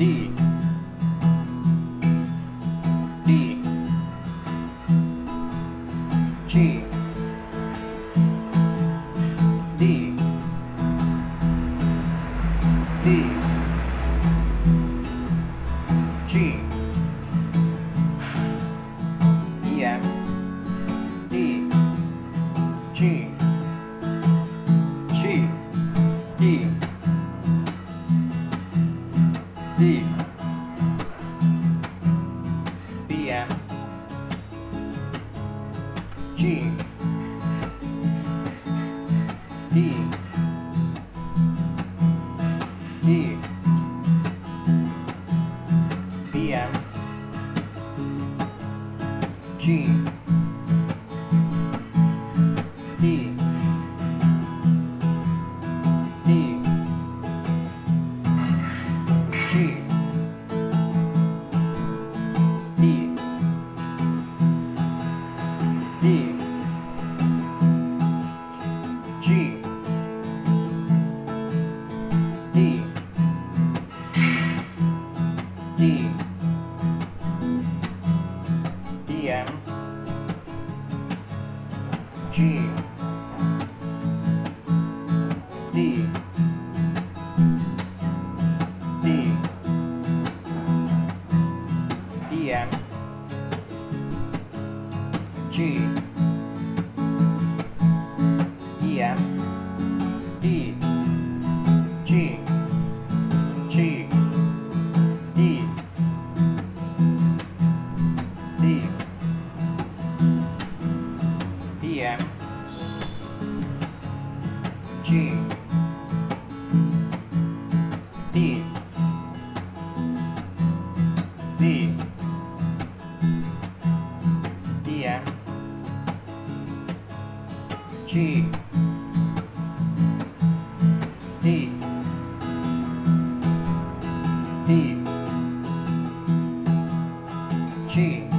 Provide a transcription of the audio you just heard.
D. D. G. D. D. G. E M D G D B M. G. D D B M. G G D D G D D D M G D G. E M D G G D D D M G D D G. D. D. G